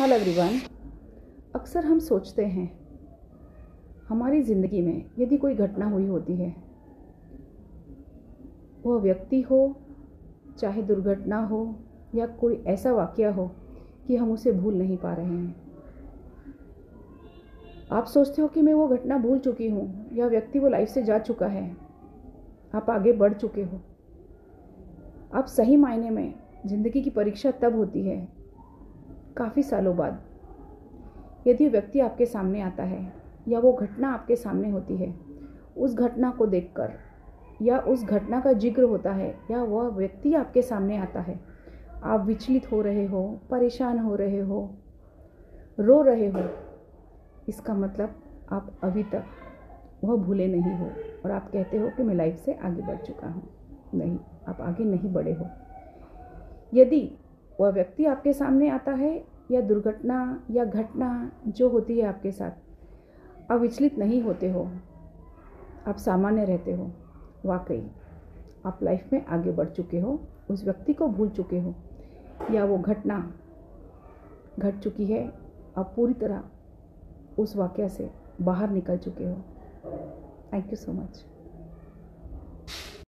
Hello everyone? अक्सर हम सोचते हैं, हमारी ज़िंदगी में यदि कोई घटना हुई होती है, वह व्यक्ति हो, चाहे दुर्घटना हो, या कोई ऐसा वाक़या हो कि हम उसे भूल नहीं पा रहे हैं। आप सोचते हो कि मैं वो घटना भूल चुकी हूँ, या व्यक्ति वो लाइफ से जा चुका है। आप आगे बढ़ चुके हो। आप सही मायने में ज़िंदगी की परीक्षा तब होती है काफ़ी सालों बाद। यदि व्यक्ति आपके सामने आता है, या वो घटना आपके सामने होती है, उस घटना को देखकर, या उस घटना का ज़िक्र होता है, या वह व्यक्ति आपके सामने आता है, आप विचलित हो रहे हो, परेशान हो रहे हो, रो रहे हो, इसका मतलब आप अभी तक वह भूले नहीं हो, और आप कहते हो कि मैं लाइफ से आगे बढ़ चुका हूँ। नहीं, आप आगे नहीं बढ़े हो। यदि वह व्यक्ति आपके सामने आता है या दुर्घटना या घटना जो होती है आपके साथ, आप विचलित नहीं होते हो। आप सामान्य रहते हो। वाकई, आप लाइफ में आगे बढ़ चुके हो, उस व्यक्ति को भूल चुके हो, या वो घटना घट चुकी है, आप पूरी तरह उस वाक्य से बाहर निकल चुके हो। Thank you so much